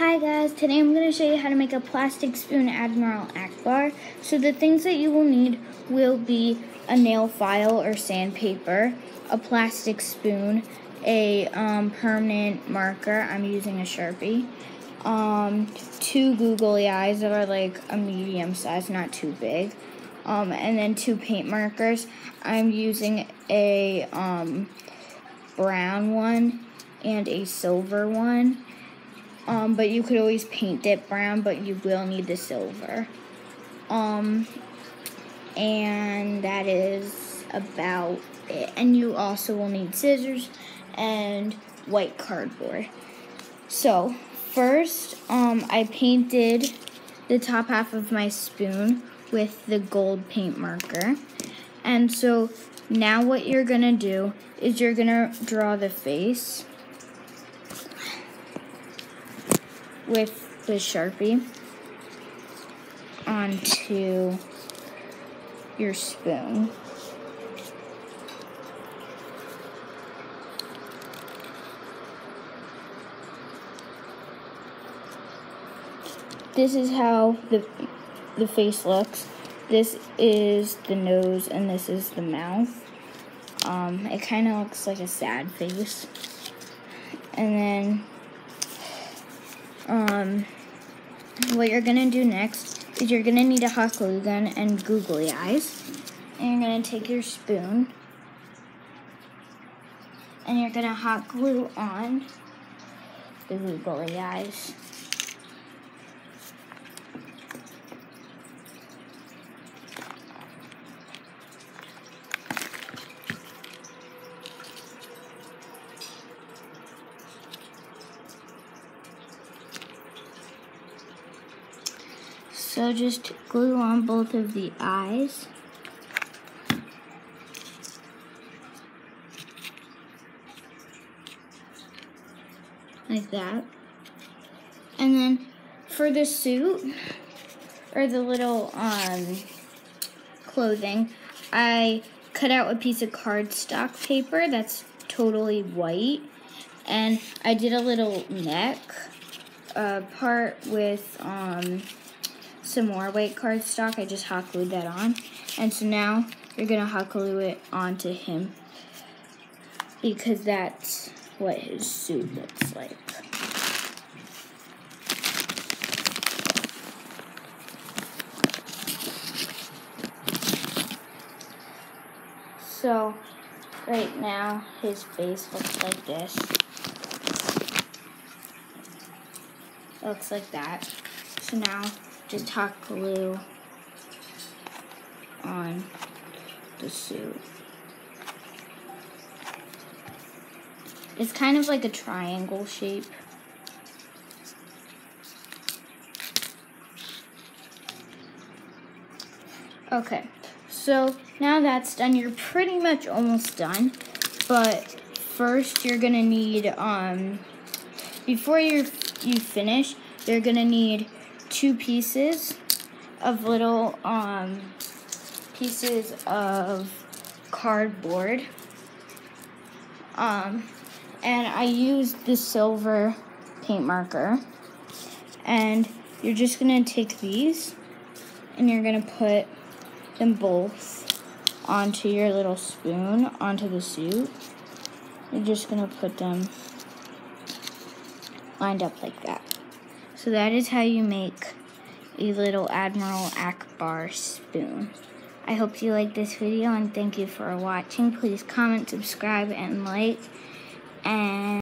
Hi guys, today I'm going to show you how to make a plastic spoon Admiral Ackbar. So the things that you will need will be a nail file or sandpaper, a plastic spoon, a um, permanent marker, I'm using a Sharpie, um, two googly eyes that are like a medium size, not too big, um, and then two paint markers. I'm using a um, brown one and a silver one. Um, but you could always paint it brown, but you will need the silver. Um, and that is about it. And you also will need scissors and white cardboard. So, first, um, I painted the top half of my spoon with the gold paint marker. And so now what you're gonna do is you're gonna draw the face with the Sharpie onto your spoon. This is how the the face looks. This is the nose and this is the mouth. Um, it kind of looks like a sad face. And then um, what you're gonna do next is you're gonna need a hot glue gun and googly eyes. And you're gonna take your spoon and you're gonna hot glue on the googly eyes. So just glue on both of the eyes. Like that. And then for the suit, or the little um, clothing, I cut out a piece of cardstock paper that's totally white. And I did a little neck uh, part with um, some more white cardstock. I just hot glued that on. And so now you're going to hot glue it onto him because that's what his suit looks like. So right now his face looks like this. Looks like that. So now just hot glue on the suit. It's kind of like a triangle shape. Okay, so now that's done, you're pretty much almost done. But first you're gonna need, um, before you you finish, you're gonna need two pieces of little um, pieces of cardboard. Um, and I used the silver paint marker. And you're just going to take these and you're going to put them both onto your little spoon, onto the suit. You're just going to put them lined up like that. So that is how you make a little Admiral Ackbar spoon. I hope you like this video and thank you for watching. Please comment, subscribe, and like. And